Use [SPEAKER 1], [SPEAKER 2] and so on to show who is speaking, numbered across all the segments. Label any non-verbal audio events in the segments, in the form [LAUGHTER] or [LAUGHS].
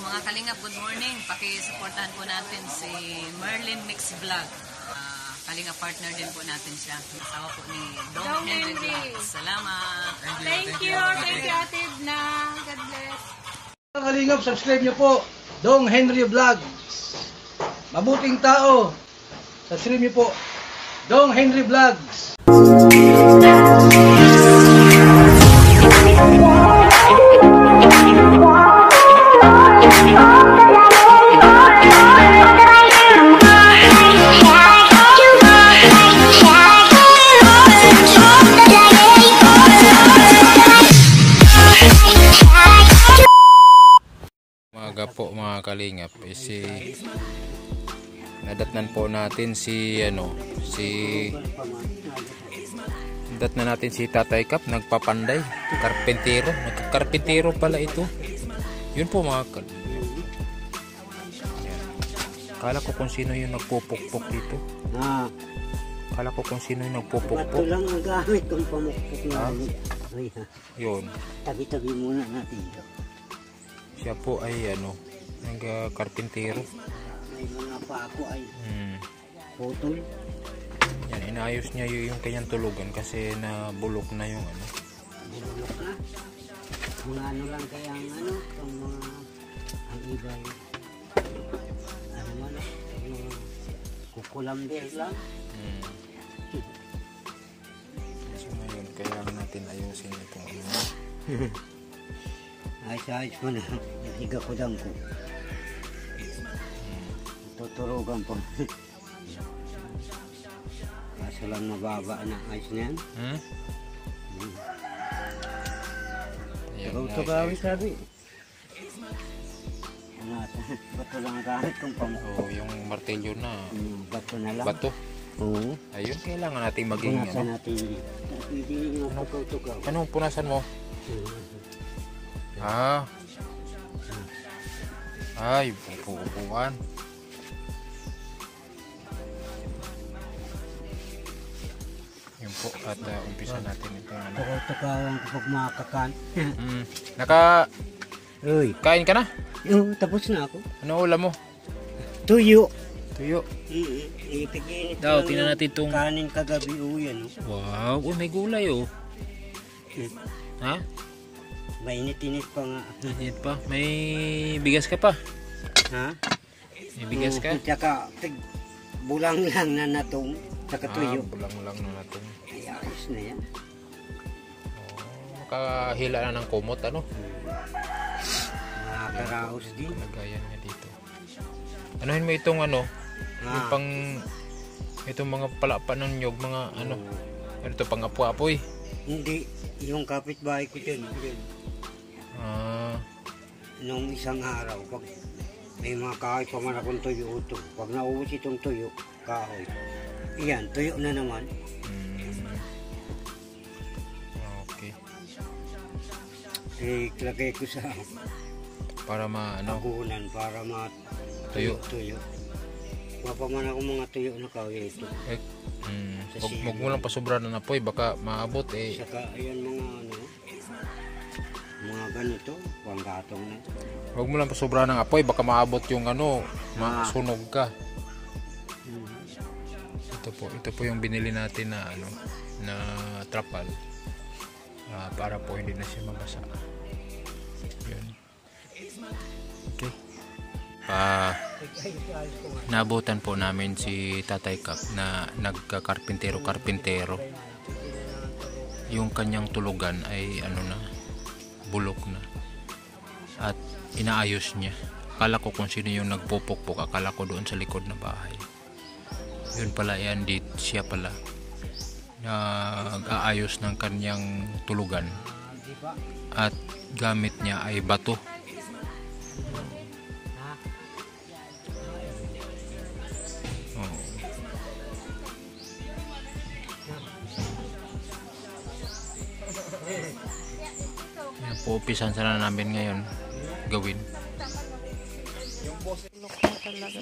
[SPEAKER 1] Mga kalingap, good morning. Pakisuportahan po natin si Merlin Mix Vlog. Ah, kalingap partner din po natin siya. Asawa po ni Dong,
[SPEAKER 2] Dong
[SPEAKER 1] Henry
[SPEAKER 2] Henry.
[SPEAKER 1] Vlog. Salamat.
[SPEAKER 2] Thank you. Thank you, Ate na. God bless.
[SPEAKER 3] Mga kalingap, subscribe nyo po. Dong Henry Vlog. Mabuting tao. Subscribe nyo po. Dong Henry Vlogs.
[SPEAKER 4] Po mga kalingap. Eh, si nadatnan po natin si ano si nadatnan natin si Tatay Kap nagpapanday karpentero nagkakarpentero pala ito yun po mga kal Kala ko kung sino yung nagpupukpok dito.
[SPEAKER 5] Ah,
[SPEAKER 4] Kala ko kung sino yung
[SPEAKER 5] bato
[SPEAKER 4] nagpupukpok.
[SPEAKER 5] lang ang gamit kung pamukpok na.
[SPEAKER 4] Ah. Yun.
[SPEAKER 5] Tabi-tabi muna natin ito.
[SPEAKER 4] Siya po ay ano, nagkarpentero.
[SPEAKER 5] May mga pako ay
[SPEAKER 4] Hmm.
[SPEAKER 5] putol.
[SPEAKER 4] Yan, inayos niya yung kanyang tulugan kasi nabulok na yung ano.
[SPEAKER 5] Bulok na. Mga ano lang kaya ang ano, itong mga ang iba ay ano man, yung mga kukulamber lang.
[SPEAKER 4] Hmm. [LAUGHS] So ngayon, kailangan natin ayusin itong ano. [LAUGHS]
[SPEAKER 5] Ayos-ayos mo na. Nahiga ko dang ko. Tuturugan po. Kaso lang mababa na. Ayos na yan.
[SPEAKER 4] Hmm? Ayan,
[SPEAKER 5] Ikaw ito
[SPEAKER 4] ayos-
[SPEAKER 5] gawin sabi. Ano, bato lang ang gamit kong pamukpok.
[SPEAKER 4] Oh, yung martilyo na
[SPEAKER 5] Hmm, bato na lang.
[SPEAKER 4] bato.
[SPEAKER 5] Oo.
[SPEAKER 4] Ayun, kailangan natin maging
[SPEAKER 5] Punasan
[SPEAKER 4] ano.
[SPEAKER 5] natin. Pwede yung tukaw-tukaw.
[SPEAKER 4] Anong punasan mo? Ah. Ay, upo-upuan. Yun po, at uh, umpisa natin ito. Ano.
[SPEAKER 5] Tukaw-tukawan kapag makakan.
[SPEAKER 4] Mm, naka,
[SPEAKER 5] Uy.
[SPEAKER 4] kain ka na?
[SPEAKER 5] Oo, tapos na ako.
[SPEAKER 4] Ano ulam mo?
[SPEAKER 5] Tuyo.
[SPEAKER 4] Tuyo.
[SPEAKER 5] Ipiginit
[SPEAKER 4] Daw, tingnan natin itong...
[SPEAKER 5] Kanin kagabi o yan. oh.
[SPEAKER 4] Wow, uy, may gulay oh. Ha?
[SPEAKER 5] Mainit-init pa nga.
[SPEAKER 4] Init pa. May bigas ka pa.
[SPEAKER 5] Ha?
[SPEAKER 4] May bigas ka.
[SPEAKER 5] Tsaka tig, bulang lang na natong. Tsaka tuyo.
[SPEAKER 4] Ah, bulang lang na natin.
[SPEAKER 5] Ay, ayos na yan.
[SPEAKER 4] Makahila na ng kumot, ano?
[SPEAKER 5] Nakakaraos din.
[SPEAKER 4] Lagayan niya dito. Anuhin mo itong ano, yung
[SPEAKER 5] Ah.
[SPEAKER 4] pang itong mga palapa ng nyog, mga ano, ano to pang apo-apoy.
[SPEAKER 5] Hindi. Yung kapitbahay ko dyan. dyan.
[SPEAKER 4] Ah,
[SPEAKER 5] Nung isang araw, pag may mga kahoy pa man akong tuyo ito. Pag naubos itong tuyo, kahoy. Iyan, tuyo na naman.
[SPEAKER 4] mm, okay.
[SPEAKER 5] Eh, lagay ko sa
[SPEAKER 4] Para ma ano,
[SPEAKER 5] pagulan para
[SPEAKER 4] Tuyo.
[SPEAKER 5] matuyo-tuyo. Mapaman ako mga tuyo na kahoy ito.
[SPEAKER 4] eh, mm, wag, wag mo lang pasobra ng apoy, baka maabot eh.
[SPEAKER 5] Saka, ayan mga ano, mga ganito, panggatong na.
[SPEAKER 4] Wag mo lang pasobra ng apoy, baka maabot yung ano, masunog ka. Ito po, ito po yung binili natin na ano, na trapal. Ah, para po hindi na siya mabasa. Yun. Okay. Ah, nabutan po namin si Tatay Kap na nagkakarpintero-karpintero. Yung kanyang tulugan ay ano na, bulok na. At inaayos niya. Akala ko kung sino yung nagpupukpok, akala ko doon sa likod na bahay. Yun pala, yan, di, siya pala. Nag-aayos ng kanyang tulugan. At gamit niya ay bato. Upisan sana namin ngayon gawin.
[SPEAKER 2] Loko talaga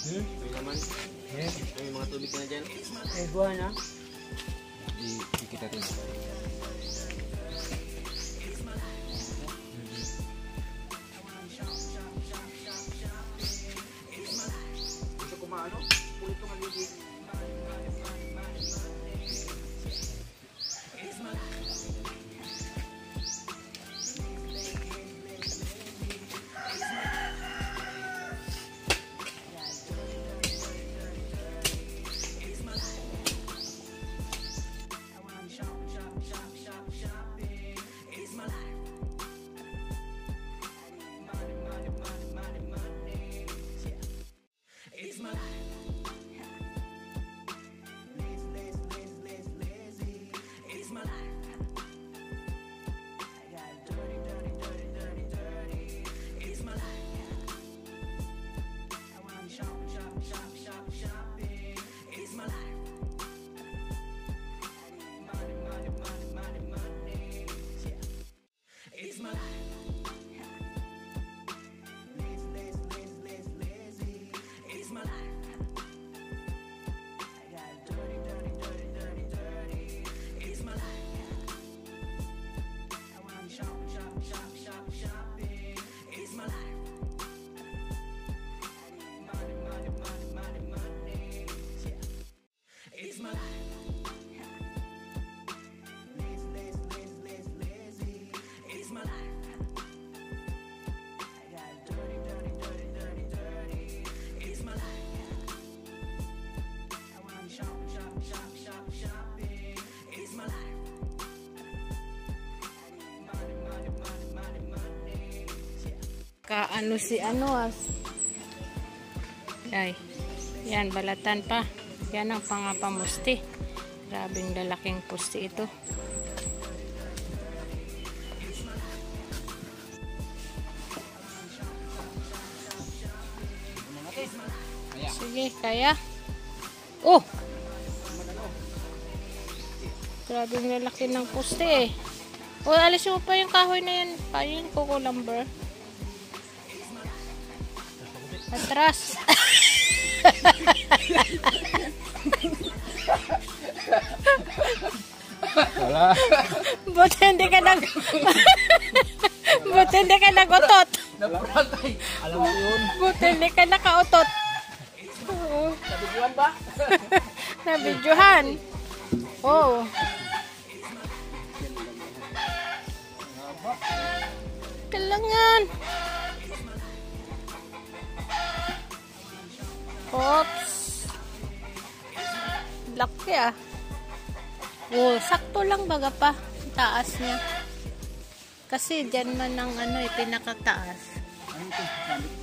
[SPEAKER 5] Hmm?
[SPEAKER 3] Yes.
[SPEAKER 5] Eh, buwan na.
[SPEAKER 2] Kaano si ano as. Ay. Yan, balatan pa. Yan ang pangapamusti. Grabing lalaking pusti ito. Sige, kaya. Oh! Grabing lalaki ng puste eh. O, alis mo pa yung kahoy na yan. Pa, yung coco lumber. Atras.
[SPEAKER 4] Wala.
[SPEAKER 2] Buti hindi ka nag... Buti hindi ka.
[SPEAKER 3] Napratay. Alam mo yun.
[SPEAKER 2] Buti hindi ka nakautot. Oo.
[SPEAKER 3] Nabigyan ba? [LAUGHS]
[SPEAKER 2] Nabidyohan. Oo. Kailangan. Oops. Laki ah. Oh, sakto lang baga pa. Taas niya. Kasi dyan man ang ano eh, pinakataas. Ha?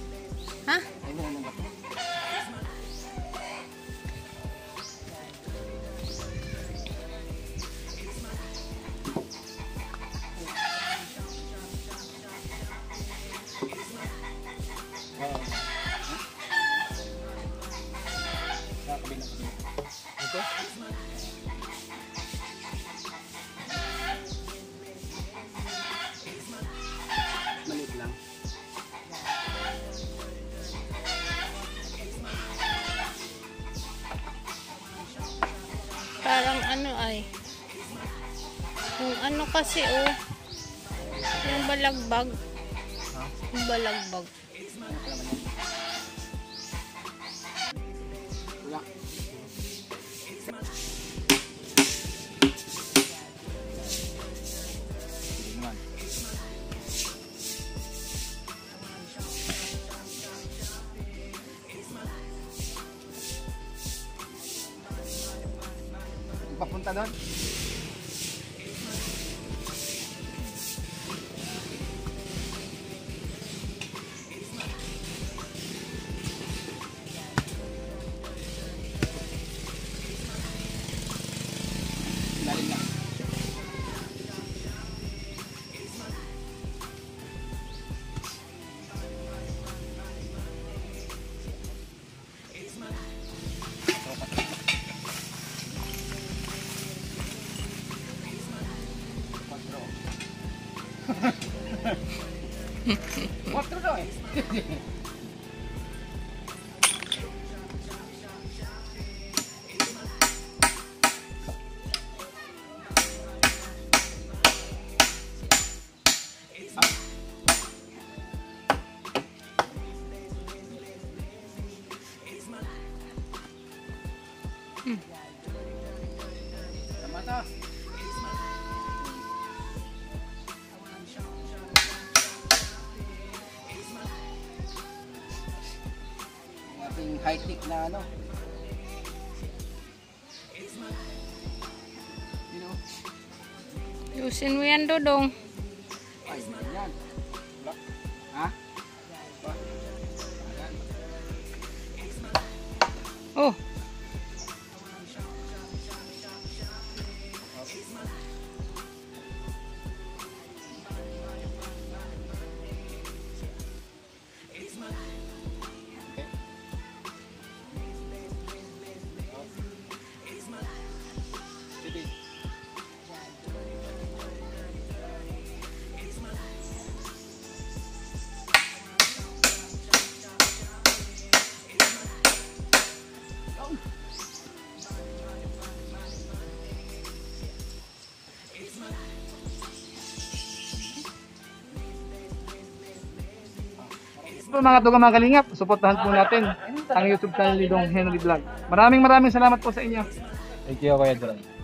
[SPEAKER 2] Parang ano ay. Yung ano kasi oh. Yung balagbag. Yung balagbag.
[SPEAKER 3] Papunta doon. Quattro doi. Mm.
[SPEAKER 6] Tama to. High-tech na ano. You know,
[SPEAKER 2] Yusin mo yan, Dodong.
[SPEAKER 6] ay, yan. Ha?
[SPEAKER 2] Oh,
[SPEAKER 7] po mga tugang mga kalingap, suportahan po natin ang YouTube channel ni Dong Henry Vlog. Maraming maraming salamat po sa inyo.
[SPEAKER 8] Thank you, Kuya John.